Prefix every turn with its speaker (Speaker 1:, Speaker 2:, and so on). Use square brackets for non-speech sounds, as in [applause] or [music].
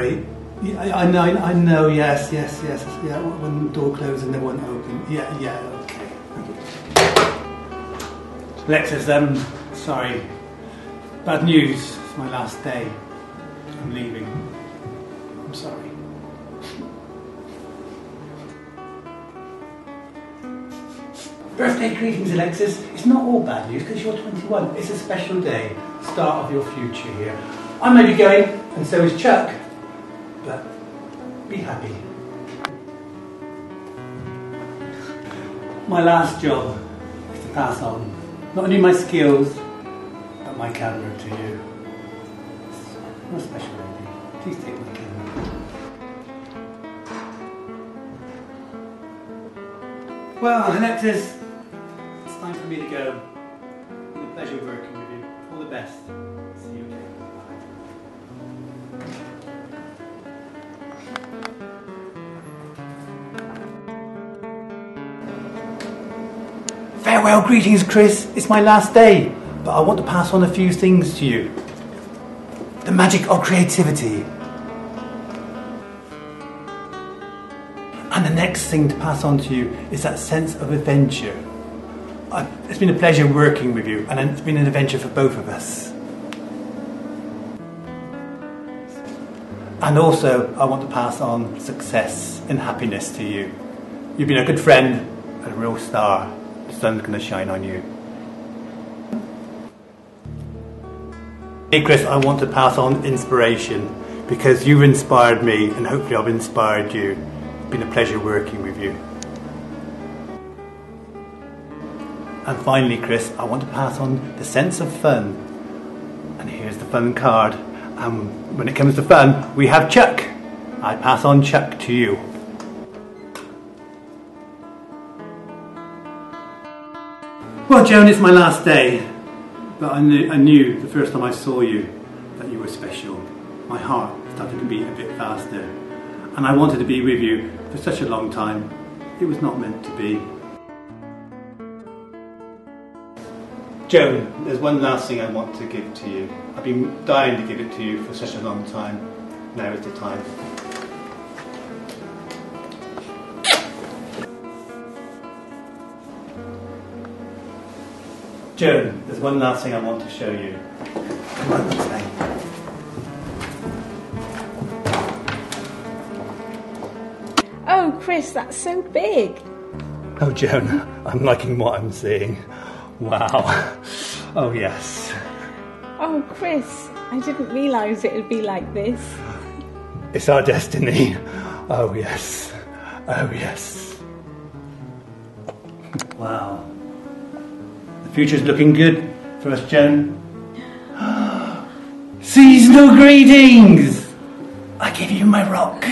Speaker 1: I, know, I know, yes, yes, yes. Yeah, when the door closes and they won't open. Yeah, yeah, okay. Alexis, um, sorry. Bad news. It's my last day. I'm leaving. I'm sorry. Birthday greetings, Alexis. It's not all bad news because you're 21. It's a special day, start of your future here. I may be going, and so is Chuck, but be happy. My last job is to pass on not only my skills, but my camera to you. You're a special lady. Please take my camera. Well, Alexis, it's time for me to go. It's been a pleasure working with you. All the best. See you Farewell, greetings, Chris. It's my last day, but I want to pass on a few things to you. The magic of creativity. And the next thing to pass on to you is that sense of adventure. It's been a pleasure working with you, and it's been an adventure for both of us. And also, I want to pass on success and happiness to you. You've been a good friend, a real star. The sun's going to shine on you. Hey, Chris, I want to pass on inspiration because you've inspired me, and hopefully, I've inspired you. It's been a pleasure working with you. And finally, Chris, I want to pass on the sense of fun. And here's the fun card. And when it comes to fun, we have Chuck. I pass on Chuck to you. Well, Joan, it's my last day, but I knew, I knew the first time I saw you that you were special. My heart started to beat a bit faster, and I wanted to be with you for such a long time. It was not meant to be. Joan, there's one last thing I want to give to you. I've been dying to give it to you for such a long time. Now is the time. Joan, there's one last thing I want to show you. Come on, this thing.
Speaker 2: Oh, Chris, that's so big.
Speaker 1: Oh, Joan, I'm liking what I'm seeing. Wow. Oh, yes.
Speaker 2: Oh, Chris, I didn't realise it would be like this.
Speaker 1: It's our destiny. Oh, yes. Oh, yes. Wow. Future's looking good for us, Joan. [gasps] Seasonal greetings! I give you my rock.